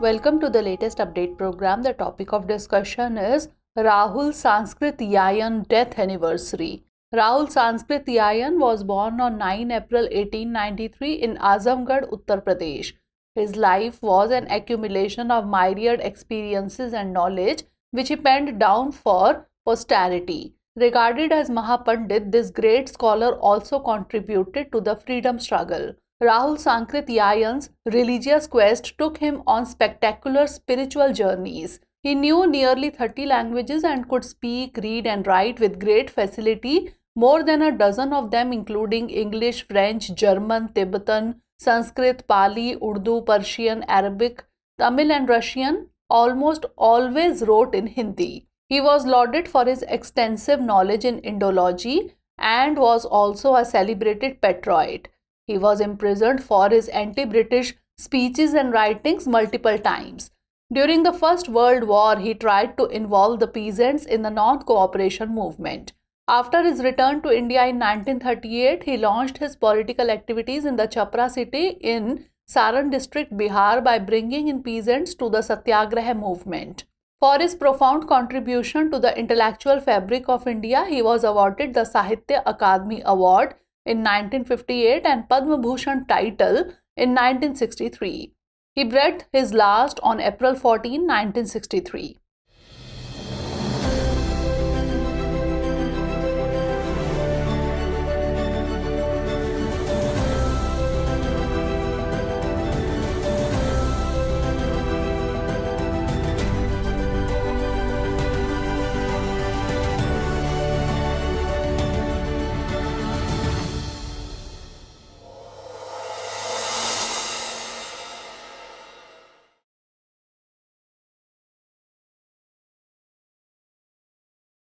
Welcome to the latest update program. The topic of discussion is Rahul Sankrityayan death anniversary. Rahul Sankrityayan was born on 9 April 1893 in Azamgarh, Uttar Pradesh. His life was an accumulation of myriad experiences and knowledge which he penned down for posterity. Regarded as Mahapandit, this great scholar also contributed to the freedom struggle. Rahul Sankrityayan's religious quest took him on spectacular spiritual journeys. He knew nearly 30 languages and could speak, read, and write with great facility, more than a dozen of them, including English, French, German, Tibetan, Sanskrit, Pali, Urdu, Persian, Arabic, Tamil, and Russian, almost always wrote in Hindi. He was lauded for his extensive knowledge in Indology and was also a celebrated patriot. He was imprisoned for his anti British speeches and writings multiple times. During the First World War, he tried to involve the peasants in the non cooperation movement. After his return to India in 1938, he launched his political activities in the Chapra city in Saran district, Bihar by bringing in peasants to the Satyagraha movement. For his profound contribution to the intellectual fabric of India, he was awarded the Sahitya Akademi Award in 1958 and Padma Bhushan title in 1963. He breathed his last on April 14, 1963.